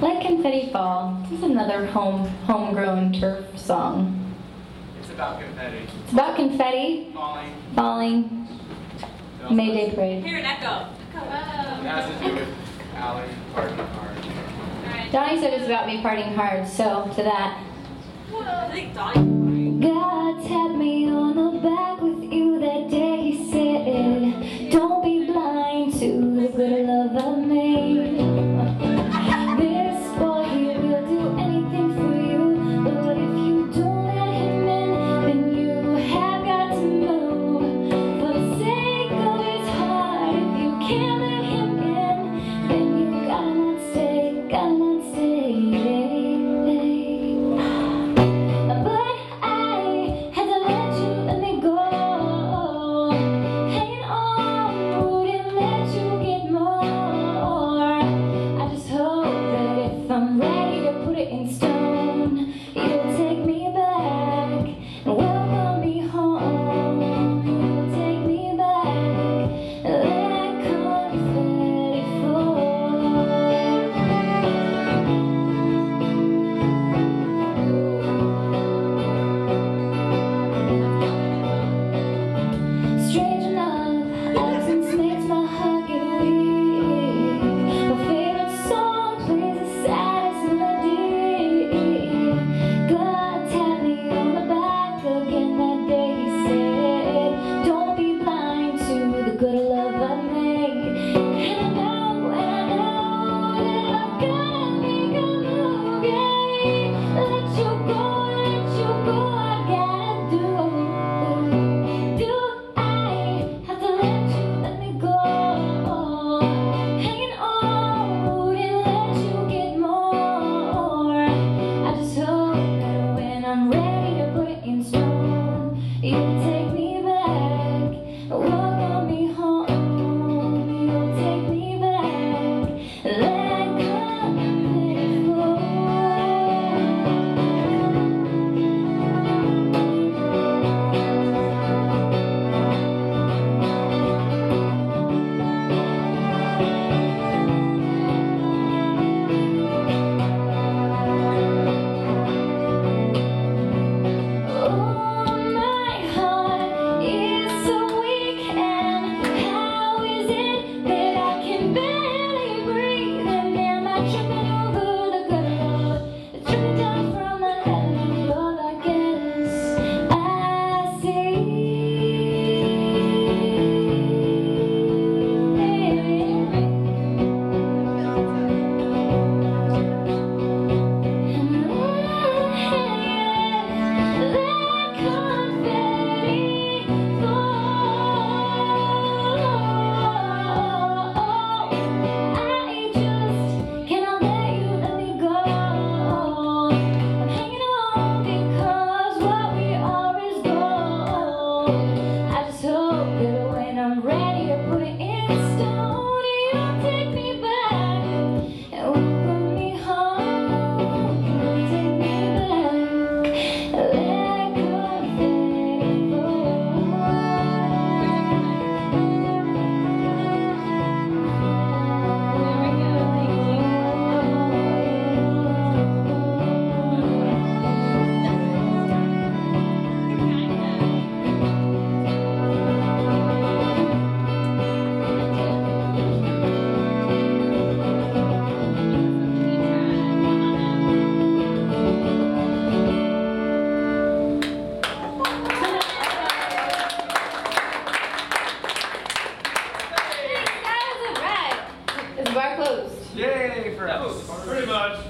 Let Confetti Fall. This is another home homegrown turf song. It's about confetti. It's about confetti. Falling. Falling. No, Mayday Parade. Hear an echo. Echo. To do with Ali parting hard. Donnie said it's about me parting hard, so to that. Well, I think God's had me on the. Pretty much.